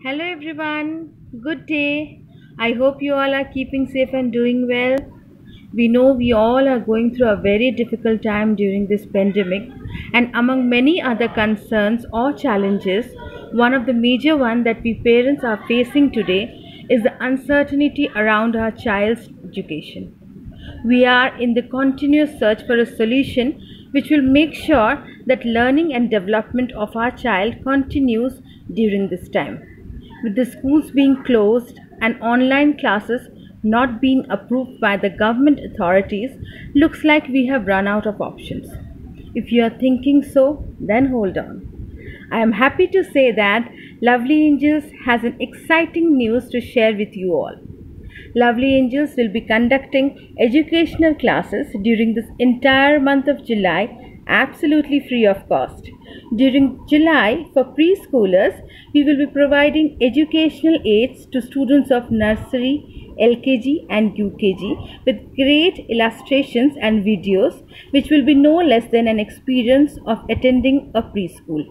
Hello everyone, good day. I hope you all are keeping safe and doing well. We know we all are going through a very difficult time during this pandemic, and among many other concerns or challenges, one of the major one that we parents are facing today is the uncertainty around our child's education. We are in the continuous search for a solution which will make sure that learning and development of our child continues during this time. With the schools being closed and online classes not being approved by the government authorities, looks like we have run out of options. If you are thinking so, then hold on. I am happy to say that Lovely Angels has an exciting news to share with you all. Lovely Angels will be conducting educational classes during this entire month of July absolutely free of cost. During July, for preschoolers, we will be providing educational aids to students of nursery, LKG and UKG with great illustrations and videos which will be no less than an experience of attending a preschool.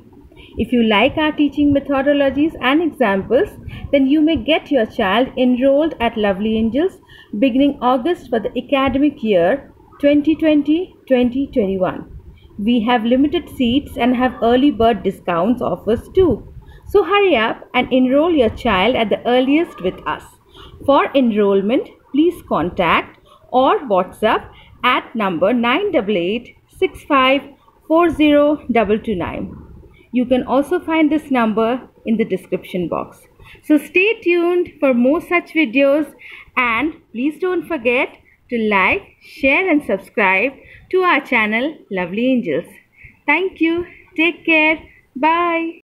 If you like our teaching methodologies and examples, then you may get your child enrolled at Lovely Angels beginning August for the academic year 2020-2021. We have limited seats and have early bird discounts offers too. So hurry up and enroll your child at the earliest with us. For enrollment, please contact or WhatsApp at number 988 You can also find this number in the description box. So stay tuned for more such videos and please don't forget to like, share and subscribe to our channel Lovely Angels. Thank you. Take care. Bye.